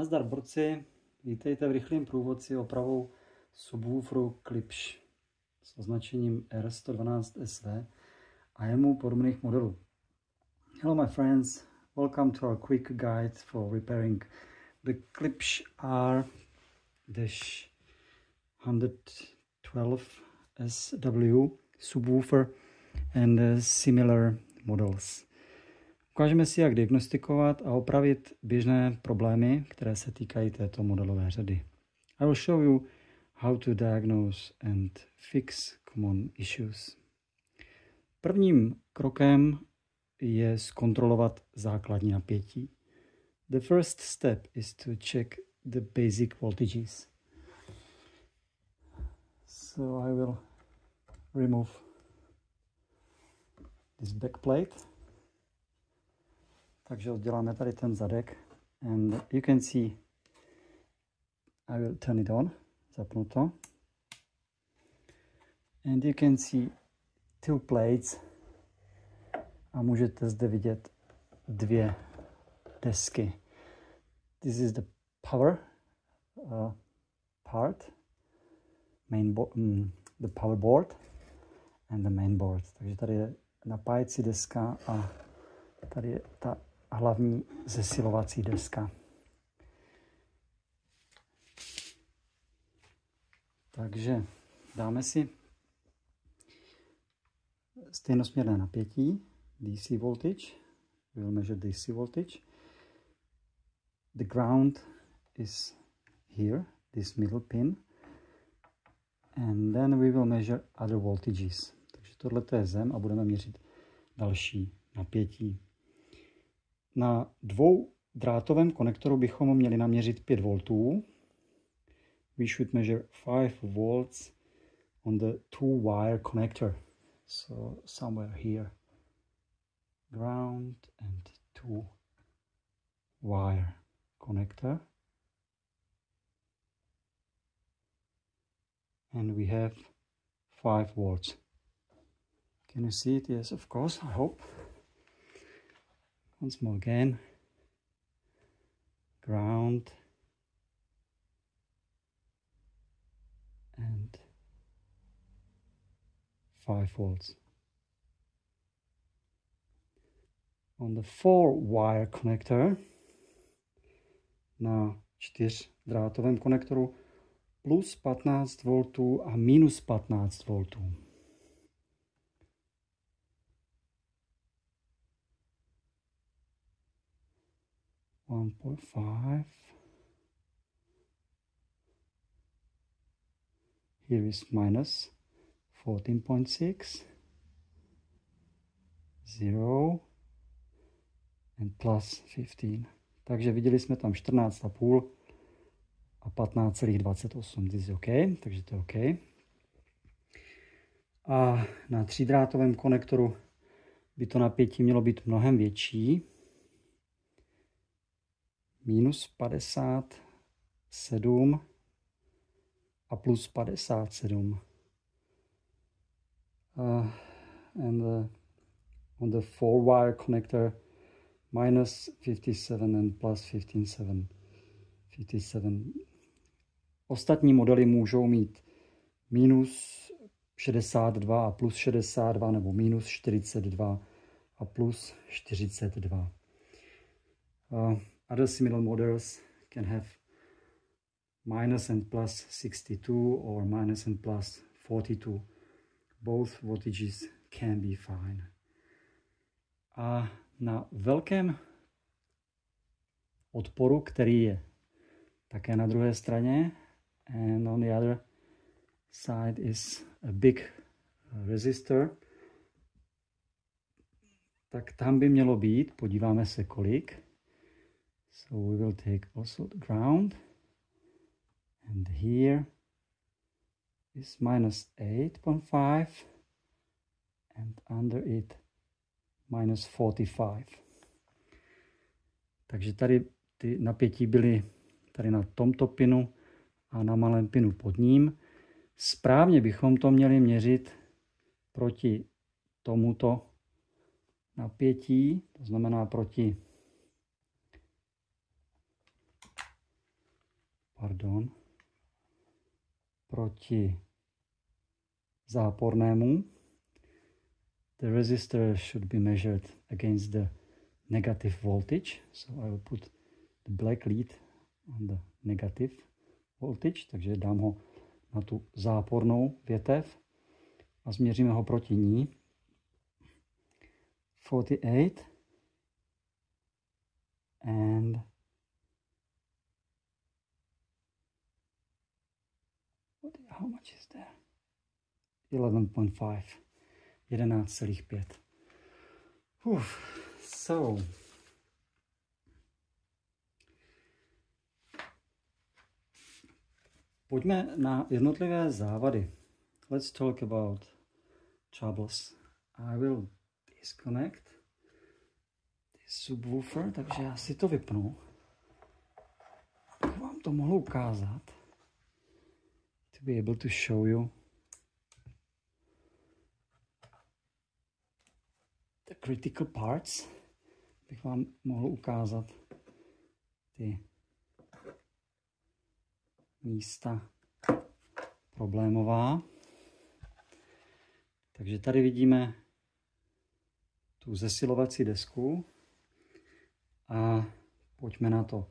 Nazdar borci, vítejte v rychlém průvodci opravou subwooferu Klipsch s označením R112SV a jemu podobných modelů. Hello my friends, welcome to our quick guide for repairing the Klipsch R-112SW subwoofer and similar models. Ukážeme si, jak diagnostikovat a opravit běžné problémy, které se týkají této modelové řady. I will show you how to diagnose and fix common issues. Prvním krokem je zkontrolovat základní napětí. The first step is to check the basic voltages. So I will remove this back plate. Takže odděláme tady ten zadek. And you can see, I will turn it on, zapnu to. And you can see two plates. A můžete zde vidět dvě desky. This is the power uh, part, main um, the power board and the main board. Takže tady je napájecí deska a tady je ta hlavní zesilovací deska. Takže dáme si stejnosměrné napětí, DC voltage. We will measure DC voltage. The ground is here, this middle pin. And then we will measure other voltages. Takže tohle je zem a budeme měřit další napětí. Na dvou drátovém konektoru bychom měli naměřit 5 V. We should measure 5 volts on the two wire connector. So somewhere here. Ground and two wire connector. And we have 5 volts. Can you see it? Yes, of course, I hope once more again. Ground. And 5 volts. On the 4 wire connector. Na 4 drátovém konektoru plus 15 V a minus 15 V. 1.5 here is minus 14.6 0 and plus 15 takže viděli jsme tam 14,5 a 15,28 this is OK, takže to je OK a na třídrátovém konektoru by to napětí mělo být mnohem větší minus 57 a plus 57. Uh, and uh, on the four wire connector minus 57 and plus 57. 57. Ostatní modely můžou mít minus 62 a plus 62 nebo minus 42 a plus 42. Uh, Other similar models can have minus and plus 62 or minus and plus 42. Both voltages can be fine. A na velkém odporu, který je také na druhé straně, and on the other side is a big resistor, tak tam by mělo být, podíváme se kolik, So we will take also the ground and here is minus 8.5 and under it minus 45. Takže tady ty napětí byly tady na tomto pinu a na malém pinu pod ním. Správně bychom to měli měřit proti tomuto napětí, to znamená proti pardon, proti zápornému. The resistor should be measured against the negative voltage. So I will put the black lead on the negative voltage, takže dám ho na tu zápornou větev a změříme ho proti ní. 48 and how much is there? 11.5 11,5 So Pojďme na jednotlivé závady. Let's talk about troubles. I will disconnect this subwoofer, takže já si to vypnu. Vám to mohu ukázat. To be able to show you the critical parts. Bych vám mohl ukázat ty místa problémová. Takže tady vidíme tu zesilovací desku a pojďme na to.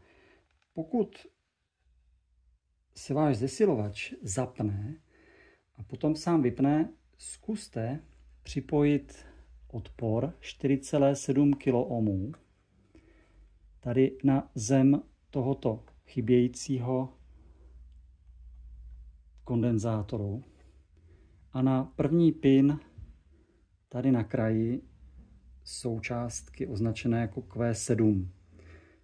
Pokud se váš zesilovač zapne a potom sám vypne, zkuste připojit odpor 4,7 kOhm tady na zem tohoto chybějícího kondenzátoru a na první pin tady na kraji součástky označené jako Q7.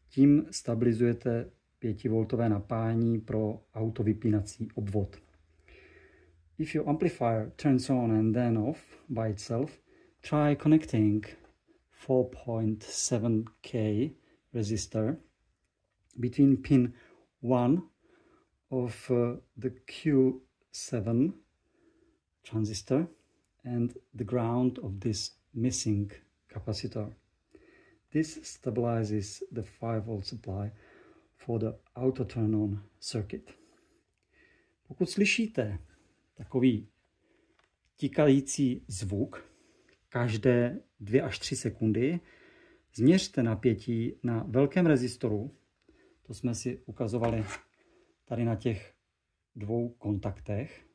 Tím stabilizujete 5V napájení pro obvod. If your amplifier turns on and then off by itself, try connecting 4.7K resistor between pin 1 of uh, the Q7 transistor and the ground of this missing capacitor. This stabilizes the 5 volt supply for the auto turn on circuit. Pokud slyšíte takový tikající zvuk každé 2 až 3 sekundy, změřte napětí na velkém rezistoru, to jsme si ukazovali tady na těch dvou kontaktech.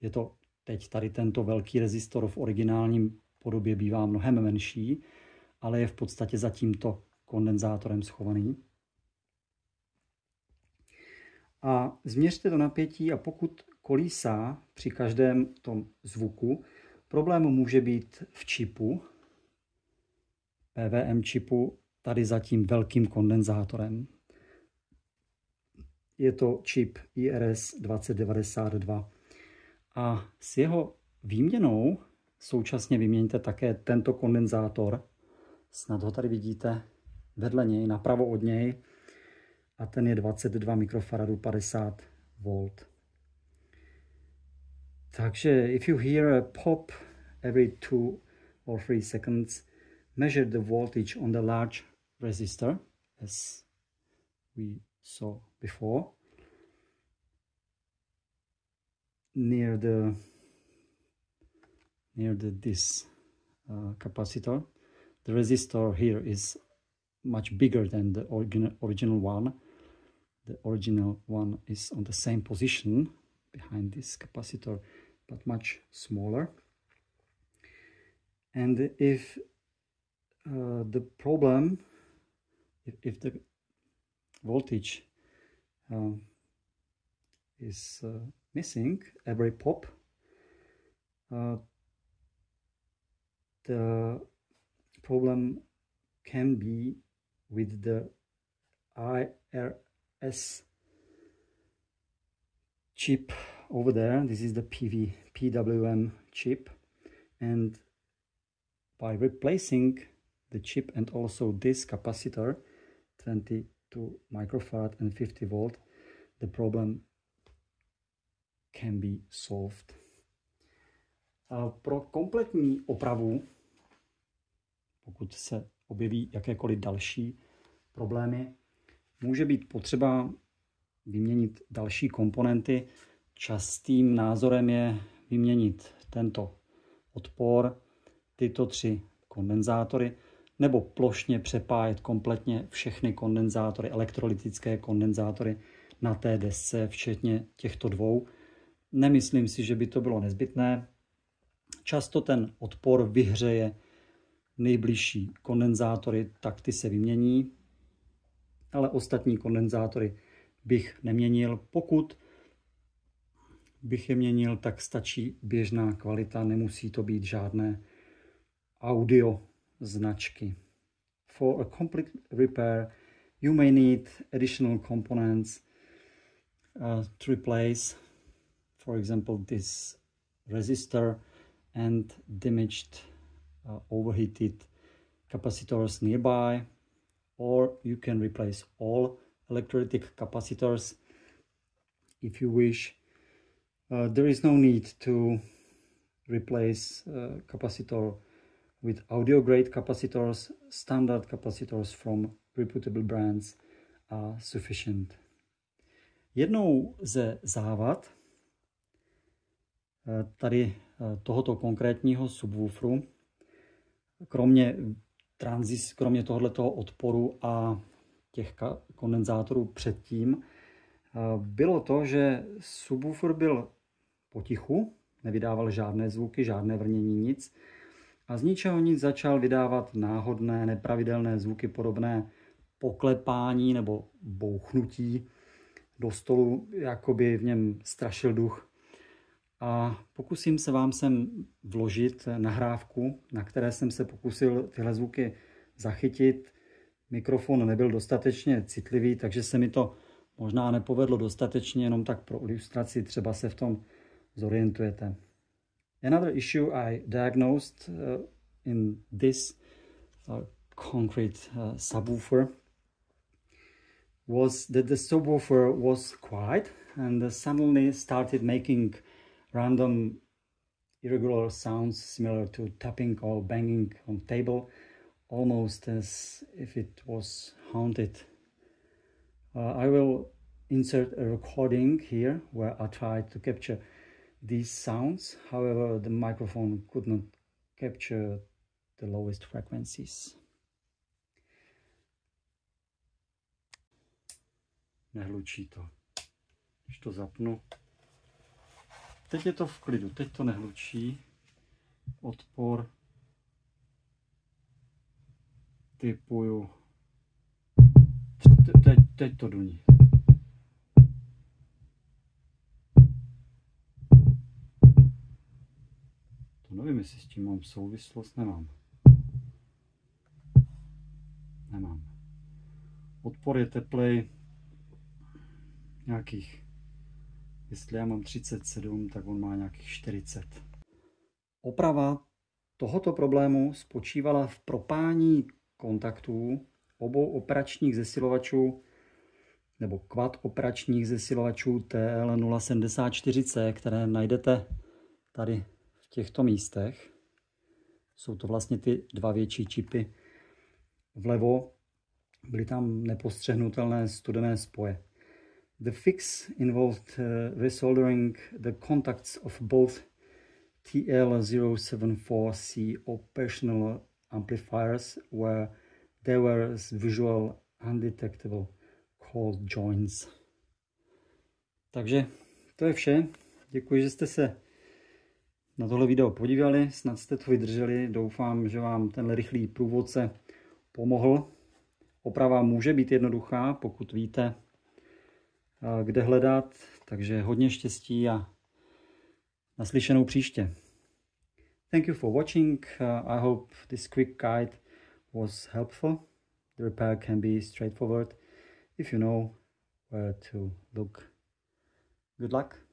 Je to teď tady tento velký rezistor v originálním podobě bývá mnohem menší, ale je v podstatě za tímto kondenzátorem schovaný. A změřte to napětí a pokud kolísá při každém tom zvuku, problém může být v čipu, PVM čipu, tady za tím velkým kondenzátorem je to čip IRS 2092. A s jeho výměnou současně vyměňte také tento kondenzátor. Snad ho tady vidíte vedle něj, napravo od něj. A ten je 22 mikrofaradů 50 V. Takže if you hear a pop every two or three seconds, measure the voltage on the large resistor as we saw before near the near the this uh, capacitor the resistor here is much bigger than the original original one the original one is on the same position behind this capacitor but much smaller. And if uh, the problem if, if the voltage uh, is uh, missing every pop uh, the problem can be with the IRS chip over there this is the PV PWM chip and by replacing the chip and also this capacitor 22 microfarad and 50 volt the problem can be solved. Uh, pro kompletní opravu, pokud se objeví jakékoliv další problémy, může být potřeba vyměnit další komponenty. Častým názorem je vyměnit tento odpor, tyto tři kondenzátory, nebo plošně přepájet kompletně všechny kondenzátory, elektrolytické kondenzátory na té desce, včetně těchto dvou. Nemyslím si, že by to bylo nezbytné. Často ten odpor vyhřeje nejbližší kondenzátory, tak ty se vymění, ale ostatní kondenzátory bych neměnil. Pokud bych je měnil, tak stačí běžná kvalita, nemusí to být žádné audio značky. For a complete repair, you may need additional components uh, to replace, for example, this resistor and damaged uh, overheated capacitors nearby, or you can replace all electrolytic capacitors if you wish. Uh, there is no need to replace uh, capacitor with audio grade capacitors, standard capacitors from reputable brands are sufficient. Jednou ze závad eh, tady eh, tohoto konkrétního subwooferu, kromě tranzis, kromě tohoto odporu a těch kondenzátorů předtím, eh, bylo to, že subwoofer byl potichu, nevydával žádné zvuky, žádné vrnění, nic. A z ničeho nic začal vydávat náhodné, nepravidelné zvuky podobné poklepání nebo bouchnutí do stolu, jako by v něm strašil duch. A pokusím se vám sem vložit nahrávku, na které jsem se pokusil tyhle zvuky zachytit. Mikrofon nebyl dostatečně citlivý, takže se mi to možná nepovedlo dostatečně, jenom tak pro ilustraci třeba se v tom zorientujete. Another issue I diagnosed uh, in this uh, concrete uh, subwoofer was that the subwoofer was quiet and suddenly started making random irregular sounds similar to tapping or banging on table almost as if it was haunted. Uh, I will insert a recording here where I tried to capture these sounds. However, the microphone could not capture the lowest frequencies. Nehlučí to. Když to zapnu. Teď je to v klidu, teď to nehlučí. Odpor typuju. Teď, teď to duní. nevím, jestli s tím mám souvislost, nemám. Nemám. Odpor je teplej nějakých, jestli já mám 37, tak on má nějakých 40. Oprava tohoto problému spočívala v propání kontaktů obou operačních zesilovačů nebo kvad operačních zesilovačů TL074C, které najdete tady těchto místech. Jsou to vlastně ty dva větší čipy. Vlevo byly tam nepostřehnutelné studené spoje. The fix involved uh, resoldering the contacts of both TL074C operational amplifiers where there were visual undetectable cold joints. Takže to je vše. Děkuji, že jste se na tohle video podívali, snad jste to vydrželi. Doufám, že vám tenhle rychlý průvodce pomohl. Oprava může být jednoduchá, pokud víte, kde hledat, takže hodně štěstí a naslyšenou příště. Thank you for watching. Uh, I hope this quick guide was helpful. The repair can be straightforward if you know where to look. Good luck.